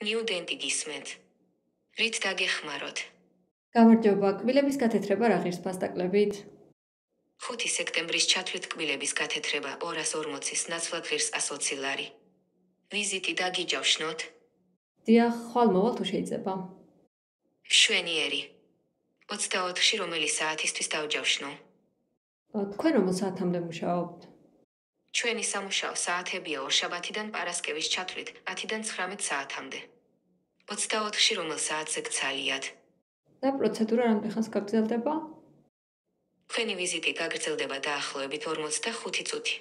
ნიუდენტი გისმენთ. რით დაგეხმაროთ? გამარჯობა, კბილების გათეთრება რა ღირს ფასტაკლებით? 5 სექტემბრის ჩათვლით კბილების გათეთრება 240-ის ნაცვლად ღირს 120 ლარი. ვიზიტი დაგიჯავშნოთ? დიახ, ხვალ მოვალ თუ შეიძლება. შვენიერი. 24-ში რომელი საათისთვის დავჯავშნო? თქვენ რომელ საათამდე მუშაობთ? ჩვენი სამუშაო საათებია ორშაბათიდან პარასკევის ჩათვლით 10-დან 19 საათამდე. 24-ში რომელ საათზე გცალიათ? და პროცედურა რამდენ ხანს გაგრძელდება? თქვენი ვიზიტი გაგრძელდება დაახლოებით 45 წუთი.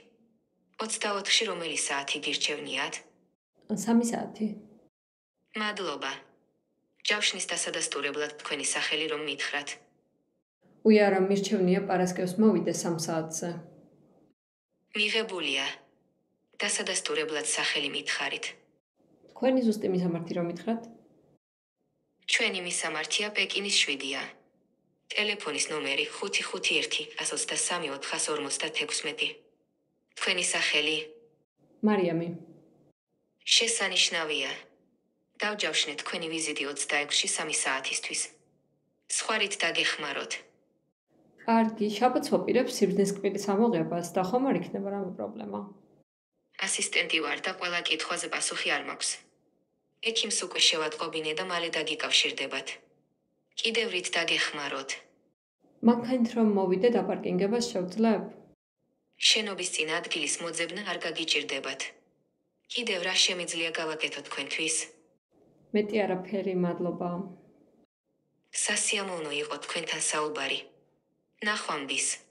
24-ში რომელი საათი გირჩევნიათ? 3 საათი. მადლობა. ჯავშნის დასადასტურებლად თქვენი სახელი რომ მითხრათ. უიარა მირჩევნია პარასკევს მოვიდე 3 საათზე. მიღებულია. დასადასტურებლად სახელი მითხარით. თქვენი ზუსტი მისამართი რომ მითხრათ? ჩვენი მისამართია პეკინის 7-ია. ტელეფონის ნომერი 551-43456. თქვენი სახელი? მარიამი. შესანიშნავია. დავჯავშნეთ თქვენი ვიზიტი 26-ში 3 საათისთვის. სხვა რით დაგეხმაროთ? კარგი, შაბათს ვაპირებ სიბრძნის კბილის ამოღებას და ხომ არ იქნება რამე პრობლემა. ასისტენტი ვარ და ყველა კითხვაზე პასუხი არ მაქვს. ექიმს უკვე შევატყობინე და მალე დაგიკავშირდებათ. კიდევ რით დაგეხმაროთ? მანქანით რომ მოვიდე დაპარკინგებას შევძლებ? შენობის წინ ადგილის მოძებნა არ გაგიჭირდებათ. კიდევ რა შემიძლია გავაკეთო თქვენთვის? მეტი არაფერი, მადლობა. სასიამოვნო იყო თქვენთან საუბარი. ნახვამდის